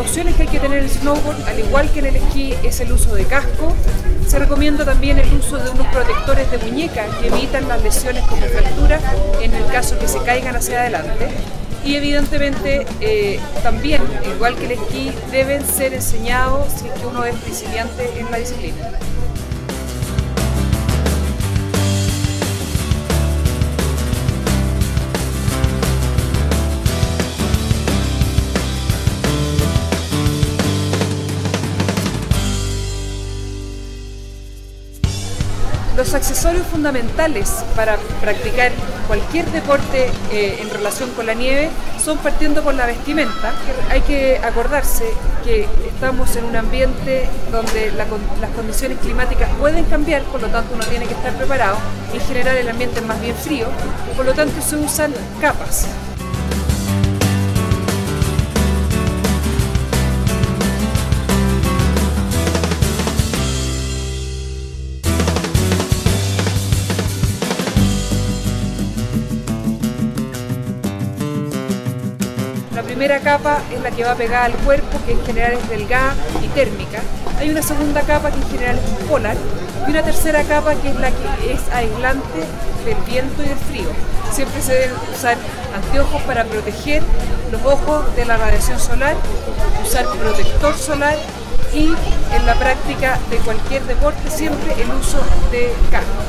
precauciones que hay que tener en el snowboard, al igual que en el esquí, es el uso de casco. Se recomienda también el uso de unos protectores de muñeca que evitan las lesiones como fractura en el caso que se caigan hacia adelante. Y evidentemente eh, también, igual que el esquí, deben ser enseñados si es que uno es principiante en la disciplina. Los accesorios fundamentales para practicar cualquier deporte eh, en relación con la nieve son partiendo por la vestimenta. Hay que acordarse que estamos en un ambiente donde las condiciones climáticas pueden cambiar, por lo tanto uno tiene que estar preparado. En general el ambiente es más bien frío, por lo tanto se usan capas. Primera capa es la que va pegada al cuerpo, que en general es delgada y térmica. Hay una segunda capa que en general es polar y una tercera capa que es la que es aislante del viento y del frío. Siempre se deben usar anteojos para proteger los ojos de la radiación solar, usar protector solar y en la práctica de cualquier deporte siempre el uso de casco.